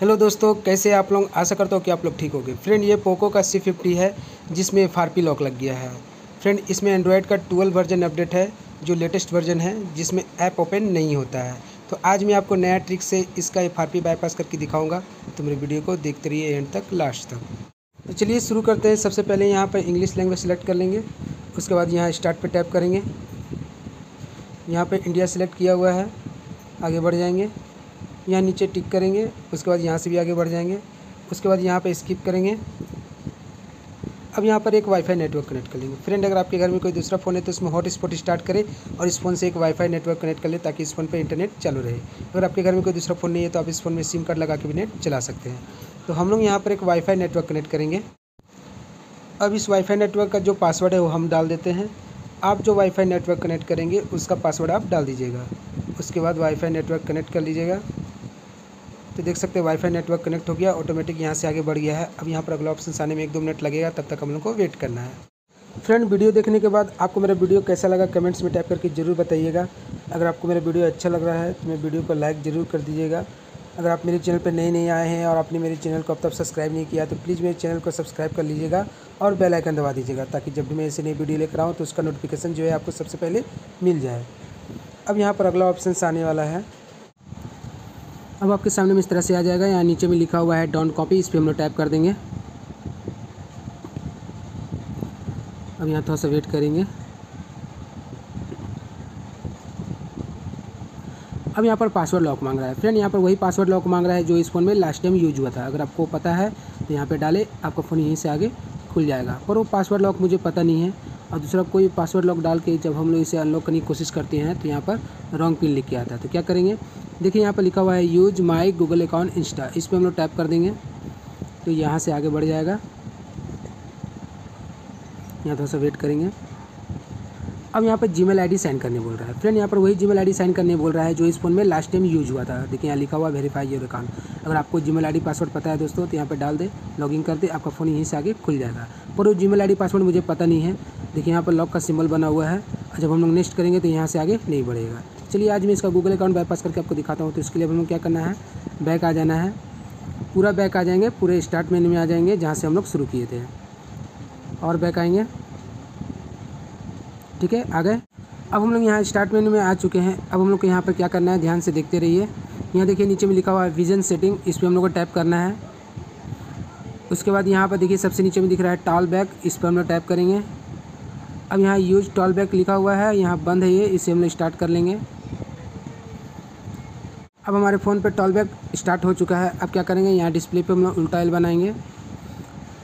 Hello दोस्तों, कैसे आप लोग? आशा करता हूँ कि आप लोग ठीक होंगे। फ्रेंड, ये पोको का सी फिफ्टी है, जिसमें एफ़ आर पी लॉक लग गया है। फ्रेंड, इसमें एंड्रॉयड का ट्वेल्व वर्जन अपडेट है, जो लेटेस्ट वर्जन है, जिसमें ऐप ओपन नहीं होता है। तो आज मैं आपको नया ट्रिक से इसका एफ़ आर पी बाईपास करके दिखाऊँगा। तो मेरे वीडियो को देखते रहिए एंड तक लास्ट तक। तो चलिए शुरू करते हैं। सबसे पहले यहाँ पर इंग्लिश लैंग्वेज सेलेक्ट कर लेंगे। उसके बाद यहाँ स्टार्ट पर टैप करेंगे। यहाँ पर इंडिया सेलेक्ट किया हुआ है। आगे बढ़ जाएँगे। यहाँ नीचे टिक करेंगे, उसके बाद यहाँ से भी आगे बढ़ जाएँगे, उसके बाद यहाँ पर स्किप करेंगे। अब यहाँ पर एक वाईफाई नेटवर्क कनेक्ट कर लेंगे। फ्रेंड अगर आपके घर में कोई दूसरा फ़ोन है तो उसमें हॉट स्पॉट स्टार्ट करें और इस फ़ोन से एक वाईफाई नेटवर्क कनेक्ट कर ले, ताकि इस फ़ोन पर इंटरनेट चालू रहे। अगर आपके घर में कोई दूसरा फ़ोन नहीं है तो आप इस फ़ोन में सिम कार्ड लगा के भी नेट चला सकते हैं। तो हम लोग यहाँ पर एक वाईफाई नेटवर्क कनेक्ट करेंगे। अब इस वाईफाई नेटवर्क का जो पासवर्ड है, वो हम डाल देते हैं। आप जो वाईफाई नेटवर्क कनेक्ट करेंगे, उसका पासवर्ड आप डाल दीजिएगा। उसके बाद वाईफाई नेटवर्क कनेक्ट कर लीजिएगा। तो देख सकते हैं वाईफाई नेटवर्क कनेक्ट हो गया ऑटोमेटिक यहाँ से आगे बढ़ गया है। अब यहाँ पर अगला ऑप्शन आने में एक दो मिनट लगेगा, तब तक हम लोग को वेट करना है। फ्रेंड वीडियो देखने के बाद आपको मेरा वीडियो कैसा लगा कमेंट्स में टाइप करके ज़रूर बताइएगा। अगर आपको मेरा वीडियो अच्छा लग रहा है तो मेरे वीडियो को लाइक ज़रूर कर दीजिएगा। अगर आप मेरे चैनल पर नए नए आए हैं और आपने मेरे चैनल को अब तक सब्सक्राइब नहीं किया तो प्लीज़ मेरे चैनल को सब्सक्राइब कर लीजिएगा और बेल आइकन दबा दीजिएगा, ताकि जब भी मैं ऐसे नई वीडियो लेकर आऊँ तो उसका नोटिफिकेशन जो है आपको सबसे पहले मिल जाए। अब यहाँ पर अगला ऑप्शन आने वाला है। अब आपके सामने में इस तरह से आ जाएगा। यहाँ नीचे में लिखा हुआ है डॉन कॉपी इस पर हम लोग टाइप कर देंगे। अब यहाँ थोड़ा सा वेट करेंगे। अब यहाँ पर पासवर्ड लॉक मांग रहा है। फ्रेंड यहाँ पर वही पासवर्ड लॉक मांग रहा है जो इस फ़ोन में लास्ट टाइम यूज़ हुआ था। अगर आपको पता है तो यहाँ पे डाले, आपका फ़ोन यहीं से आगे खुल जाएगा। पर वो पासवर्ड लॉक मुझे पता नहीं है। और दूसरा, कोई पासवर्ड लॉक डाल के जब हम लोग इसे अनलॉक करने की कोशिश करते हैं तो यहाँ पर रॉन्ग पिन लिख के आता है। तो क्या करेंगे? देखिए, यहाँ पर लिखा हुआ है use my Google account Insta इस पर हम लोग टैप कर देंगे तो यहाँ से आगे बढ़ जाएगा। यहाँ थोड़ा सा वेट करेंगे। अब यहाँ पर जी मेल आई साइन करने बोल रहा है। फ्रेंड यहाँ पर वही जी मेल आई साइन करने बोल रहा है, जो इस फ़ोन में लास्ट टाइम यूज़ हुआ था। देखिए, यहाँ लिखा हुआ वेरीफाई योर अकाउंट अगर आपको जी मेल आई पासवर्ड पता है दोस्तों तो यहाँ पर डाल दे लॉगिन कर दे, आपका फ़ोन यहीं से आगे खुल जाएगा। पर वो जी मेल आई पासवर्ड मुझे पता नहीं है। देखिए, यहाँ पर लॉक का सिम्बल बना हुआ है। जब हम लोग नेक्स्ट करेंगे तो यहाँ से आगे नहीं बढ़ेगा। चलिए आज मैं इसका गूगल अकाउंट बाईपास करके आपको दिखाता हूँ। तो इसके लिए हम लोग क्या करना है? बैक आ जाना है। पूरा बैक आ जाएँगे, पूरे स्टार्ट मेन्यू में आ जाएँगे, जहाँ से हम लोग शुरू किए थे। और बैक आएँगे। ठीक है आ गए अब हम लोग यहाँ स्टार्ट मेन्यू में आ चुके हैं। अब हम लोग को यहाँ पर क्या करना है? ध्यान से देखते रहिए। यहाँ देखिए, नीचे में लिखा हुआ है विजन सेटिंग इस पर हम लोग को टैप करना है। उसके बाद यहाँ पर देखिए, सबसे नीचे में दिख रहा है टॉल बैक इस पर हम लोग टैप करेंगे। अब यहाँ यूज़ टॉल बैक लिखा हुआ है। यहाँ बंद है ये, इसे हम लोग स्टार्ट कर लेंगे। अब हमारे फ़ोन पर टॉल बैक स्टार्ट हो चुका है। अब क्या करेंगे? यहाँ डिस्प्ले पे हम लोग उल्टा एल बनाएँगे।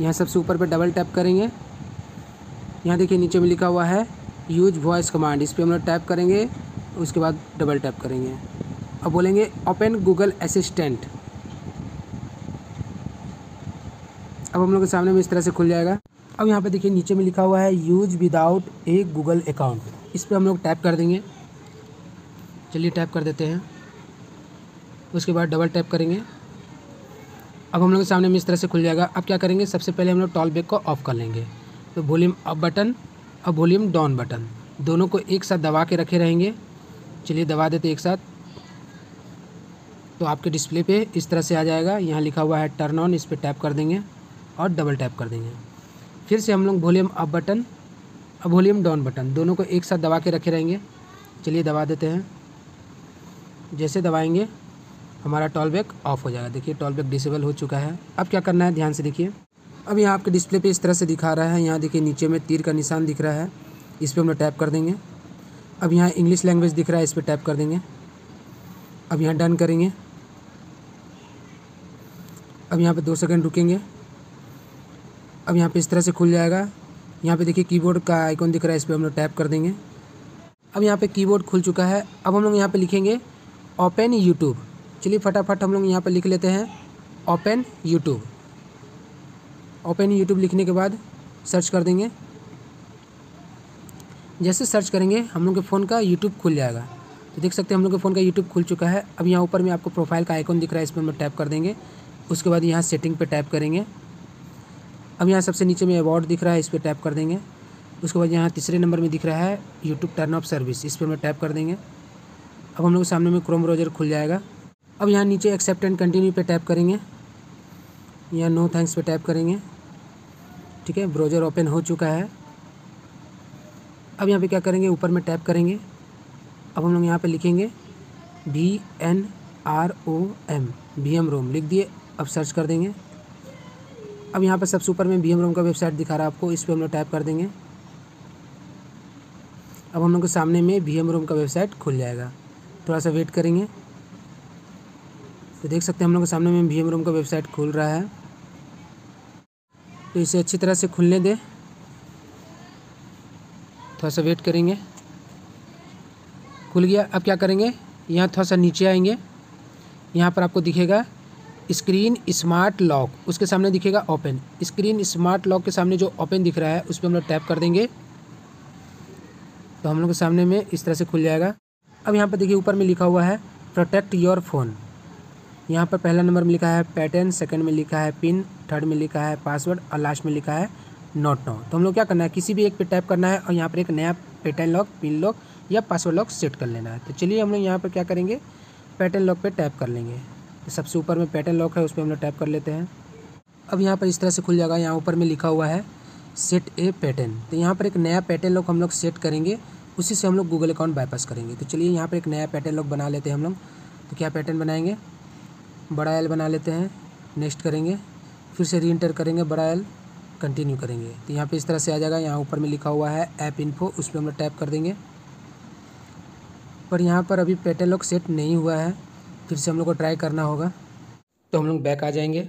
यहाँ सबसे ऊपर पे डबल टैप करेंगे। यहाँ देखिए नीचे में लिखा हुआ है, यूज़ वॉइस कमांड। इस पर हम लोग टैप करेंगे, उसके बाद डबल टैप करेंगे। अब बोलेंगे, ओपन गूगल असिस्टेंट। अब हम लोग के सामने में इस तरह से खुल जाएगा। अब यहाँ पे देखिए नीचे में लिखा हुआ है, use without a Google account. इस पर हम लोग टैप कर देंगे। चलिए टैप कर देते हैं। उसके बाद डबल टैप करेंगे। अब हम लोग के सामने में इस तरह से खुल जाएगा। अब क्या करेंगे? सबसे पहले हम लोग टॉल बैक को ऑफ़ कर लेंगे। तो वॉल्यूम अप बटन और वॉल्यूम डाउन बटन दोनों को एक साथ दबा के रखे रहेंगे। चलिए दबा देते एक साथ। तो आपके डिस्प्ले पे इस तरह से आ जाएगा। यहाँ लिखा हुआ है टर्न ऑन इस पर टैप कर देंगे और डबल टैप कर देंगे। फिर से हम लोग वॉल्यूम अप बटन और वॉल्यूम डाउन बटन दोनों को एक साथ दबा के रखे रहेंगे। चलिए दबा देते हैं। जैसे दबाएँगे हमारा टॉल बैक ऑफ़ हो जाएगा। देखिए, टॉल बैक डिसेबल हो चुका है। अब क्या करना है? ध्यान से देखिए। अब यहाँ आपके डिस्प्ले पे इस तरह से दिखा रहा है। यहाँ देखिए, नीचे में तीर का निशान दिख रहा है। इस पर हम लोग टैप कर देंगे। अब यहाँ इंग्लिश लैंग्वेज दिख रहा है, इस पर टैप कर देंगे। अब यहाँ डन करेंगे। अब यहाँ पे दो सेकंड रुकेंगे। अब यहाँ पे इस तरह से खुल जाएगा। यहाँ पे देखिए, कीबोर्ड का आइकॉन दिख रहा है, इस पर हम लोग टैप कर देंगे। अब यहाँ पे कीबोर्ड खुल चुका है। अब हम लोग यहाँ पे लिखेंगे, ओपन यूट्यूब। चलिए फटाफट हम लोग यहाँ पर लिख लेते हैं ओपन यूट्यूब। ओपन यूट्यूब लिखने के बाद सर्च कर देंगे। जैसे सर्च करेंगे, हम लोग के फ़ोन का यूट्यूब खुल जाएगा। तो देख सकते हैं, हम लोग के फ़ोन का यूट्यूब खुल चुका है। अब यहाँ ऊपर में आपको प्रोफ़ाइल का आइकॉन दिख रहा है इस पर हम टैप कर देंगे। उसके बाद यहाँ सेटिंग पे टैप करेंगे। अब यहाँ सबसे नीचे में अवार्ड दिख रहा है, इस पर टैप कर देंगे। उसके बाद यहाँ तीसरे नंबर में दिख रहा है यूट्यूब टर्न ऑफ़ सर्विस इस पर हम टैप कर देंगे। अब हम लोग सामने में क्रोम ब्राउज़र खुल जाएगा। अब यहाँ नीचे एक्सेप्ट एंड कंटिन्यू पे टैप करेंगे। यहाँ नो थैंक्स पे टैप करेंगे। ठीक है ब्राउज़र ओपन हो चुका है। अब यहाँ पे क्या करेंगे, ऊपर में टैप करेंगे। अब हम लोग यहाँ पे लिखेंगे B N R O M B M रोम लिख दिए, अब सर्च कर देंगे। अब यहाँ पर सबसे ऊपर में बी एम रोम का वेबसाइट दिखा रहा है आपको, इस पर हम लोग टैप कर देंगे। अब हम लोग के सामने में बी एम रोम का वेबसाइट खुल जाएगा। थोड़ा सा वेट करेंगे। तो देख सकते हैं हम लोग के सामने में एम रोम का वेबसाइट खुल रहा है। तो इसे अच्छी तरह से खुलने दें। थोड़ा सा वेट करेंगे। खुल गया। अब क्या करेंगे? यहाँ थोड़ा सा नीचे आएँगे। यहाँ पर आपको दिखेगा स्क्रीन स्मार्ट लॉक उसके सामने दिखेगा ओपन स्क्रीन स्मार्ट लॉक के सामने जो ओपन दिख रहा है, उस पर हम लोग टैप कर देंगे। तो हम लोग के सामने में इस तरह से खुल जाएगा। अब यहाँ पर देखिए ऊपर में लिखा हुआ है प्रोटेक्ट योर फ़ोन यहाँ पर पहला नंबर में लिखा है पैटर्न सेकंड में लिखा है पिन थर्ड में लिखा है पासवर्ड और लास्ट में लिखा है नोट नो तो हम लोग क्या करना है? किसी भी एक पे टाइप करना है और यहाँ पर एक नया पैटर्न लॉक पिन लॉक या पासवर्ड लॉक सेट कर लेना है। तो चलिए हम लोग यहाँ पर क्या करेंगे? पैटर्न लॉक पर टैप कर लेंगे। तो सबसे ऊपर में पैटर्न लॉक है उस पर हम लोग टाइप कर लेते हैं। अब यहाँ पर इस तरह से खुल जाएगा। यहाँ ऊपर में लिखा हुआ है सेट ए पैटर्न तो यहाँ पर एक नया पैटर्न लॉक हम लोग सेट करेंगे। उसी से हम लोग गूगल अकाउंट बाईपास करेंगे। तो चलिए यहाँ पर एक नया पैटर्न लॉक बना लेते हैं हम लोग। तो क्या पैटर्न बनाएँगे? बड़ा एल बना लेते हैं। नेक्स्ट करेंगे। फिर से री इंटर करेंगे बड़ा एल कंटिन्यू करेंगे। तो यहाँ पे इस तरह से आ जाएगा। यहाँ ऊपर में लिखा हुआ है ऐप इन्फो उस पर हम लोग टैप कर देंगे। पर यहाँ पर अभी पैटर्न लॉक सेट नहीं हुआ है। फिर से हम लोग को ट्राई करना होगा। तो हम लोग बैक आ जाएँगे।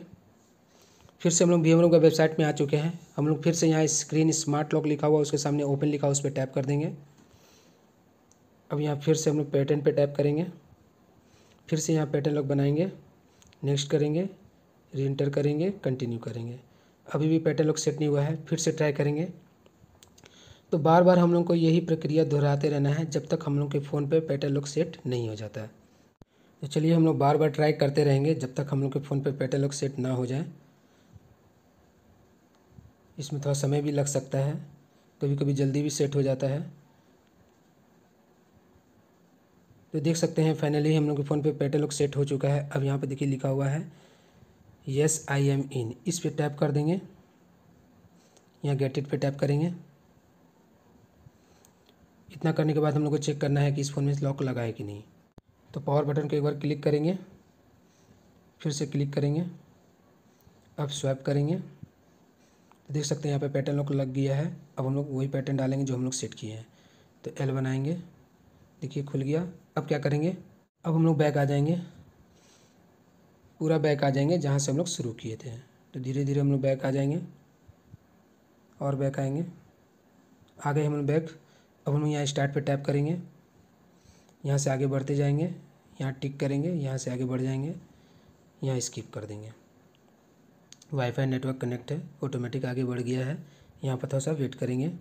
फिर से हम लोग भी, हम लोग का वेबसाइट में आ चुके हैं। हम लोग फिर से यहाँ स्क्रीन स्मार्ट लॉक लिखा हुआ, उसके सामने ओपन लिखा हुआ, उस पर टैप कर देंगे। अब यहाँ फिर से हम लोग पैटर्न पे टैप करेंगे। फिर से यहाँ पैटर्न लॉक बनाएँगे। नेक्स्ट करेंगे री इंटर करेंगे कंटिन्यू करेंगे। अभी भी पैटर्न लॉक सेट नहीं हुआ है, फिर से ट्राई करेंगे। तो बार बार हम लोग को यही प्रक्रिया दोहराते रहना है, जब तक हम लोग के फ़ोन पे पैटर्न लॉक सेट नहीं हो जाता है। तो चलिए हम लोग बार बार ट्राई करते रहेंगे, जब तक हम लोग के फ़ोन पे पैटर्न लॉक सेट ना हो जाए। इसमें थोड़ा समय भी लग सकता है कभी कभी जल्दी भी सेट हो जाता है। तो देख सकते हैं फाइनली हम लोग के फ़ोन पे पैटर्न लॉक सेट हो चुका है। अब यहाँ पे देखिए लिखा हुआ है यस आई एम इन इस पे टैप कर देंगे। यहाँ गेट इट पे टैप करेंगे। इतना करने के बाद हम लोग को चेक करना है कि इस फ़ोन में लॉक लगा है कि नहीं। तो पावर बटन को एक बार क्लिक करेंगे। फिर से क्लिक करेंगे। अब स्वैप करेंगे। तो देख सकते हैं यहाँ पे पैटर्न लॉक लग गया है। अब हम लोग वही पैटर्न डालेंगे जो हम लोग सेट किए हैं। तो एल बनाएँगे। देखिए खुल गया। अब क्या करेंगे? अब हम लोग बैक आ जाएँगे। पूरा बैक आ जाएँगे जहाँ से हम लोग शुरू किए थे। तो धीरे धीरे हम लोग बैक आ जाएँगे। और बैक आएँगे। आ गए हम लोग बैक, अब हम लोग यहाँ स्टार्ट पे टैप करेंगे। यहाँ से आगे बढ़ते जाएँगे। यहाँ टिक करेंगे। यहाँ से आगे बढ़ जाएँगे। यहाँ स्किप कर देंगे। वाईफाई नेटवर्क कनेक्ट है। ऑटोमेटिक आगे बढ़ गया है। यहाँ पर थोड़ा सा वेट करेंगे।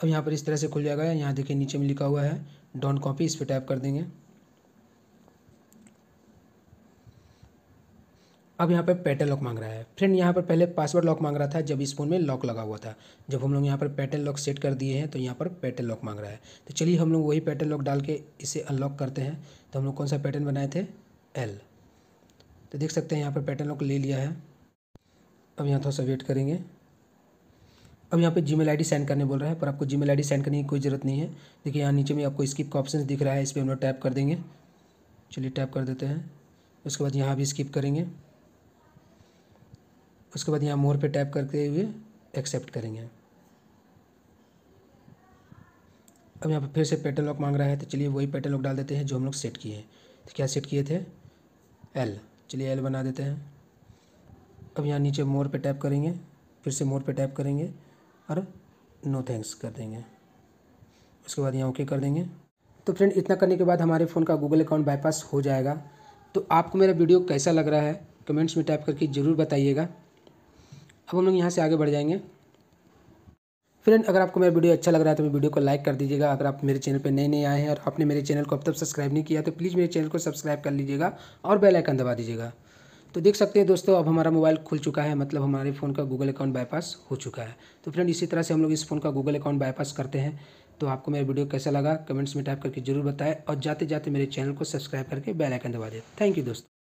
अब यहाँ पर इस तरह से खुल जाएगा। यहाँ देखिए नीचे में लिखा हुआ है डोंट कॉपी इस पर टैप कर देंगे। अब यहाँ पर पैटर्न लॉक मांग रहा है। फ्रेंड यहाँ पर पहले पासवर्ड लॉक मांग रहा था, जब इस फ़ोन में लॉक लगा हुआ था। जब हम लोग यहाँ पर पैटर्न लॉक सेट कर दिए हैं तो यहाँ पर पैटर्न लॉक मांग रहा है। तो चलिए हम लोग वही पैटर्न लॉक डाल के इसे अनलॉक करते हैं। तो हम लोग कौन सा पैटर्न बनाए थे? एल तो देख सकते हैं, यहाँ पर पैटर्न लॉक ले लिया है। अब यहाँ थोड़ा सा वेट करेंगे। अब यहाँ पे जी मेल आई सेंड करने बोल रहा है, पर आपको जी मेल आई सेंड करने की कोई ज़रूरत नहीं है। देखिए यहाँ नीचे में आपको स्किप का ऑप्शन दिख रहा है, इस पर हम लोग टैप कर देंगे। चलिए टैप कर देते हैं। उसके बाद यहाँ भी स्किप करेंगे। उसके बाद यहाँ मोर पे टैप करते हुए एक्सेप्ट करेंगे। अब यहाँ पर फिर से पैटर्न लॉक मांग रहा है तो चलिए वही पैटर्न लॉक डाल देते हैं जो हम लोग सेट किए हैं। तो क्या सेट किए थे? एल चलिए एल बना देते हैं। अब यहाँ नीचे मोर पे टैप करेंगे, फिर से मोर पे टैप करेंगे। और नो थैंक्स कर देंगे। उसके बाद यहाँ ओके कर देंगे। तो फ्रेंड इतना करने के बाद हमारे फ़ोन का गूगल अकाउंट बाईपास हो जाएगा। तो आपको मेरा वीडियो कैसा लग रहा है कमेंट्स में टाइप करके ज़रूर बताइएगा। अब हम लोग यहाँ से आगे बढ़ जाएँगे। फ्रेंड अगर आपको मेरा वीडियो अच्छा लग रहा है तो मेरे वीडियो को लाइक कर दीजिएगा। अगर आप मेरे चैनल पर नए नए आए हैं और आपने मेरे चैनल को अब तक सब्सक्राइब नहीं किया तो प्लीज़ मेरे चैनल को सब्सक्राइब कर लीजिएगा और बेल आइकन दबा दीजिएगा। तो देख सकते हैं दोस्तों, अब हमारा मोबाइल खुल चुका है मतलब हमारे फ़ोन का गूगल अकाउंट बाईपास हो चुका है। तो फ्रेंड इसी तरह से हम लोग इस फ़ोन का गूगल अकाउंट बाईपास करते हैं। तो आपको मेरा वीडियो कैसा लगा कमेंट्स में टाइप करके ज़रूर बताएँ और जाते जाते मेरे चैनल को सब्सक्राइब करके बेल आइकन दबा दें। थैंक यू दोस्तों।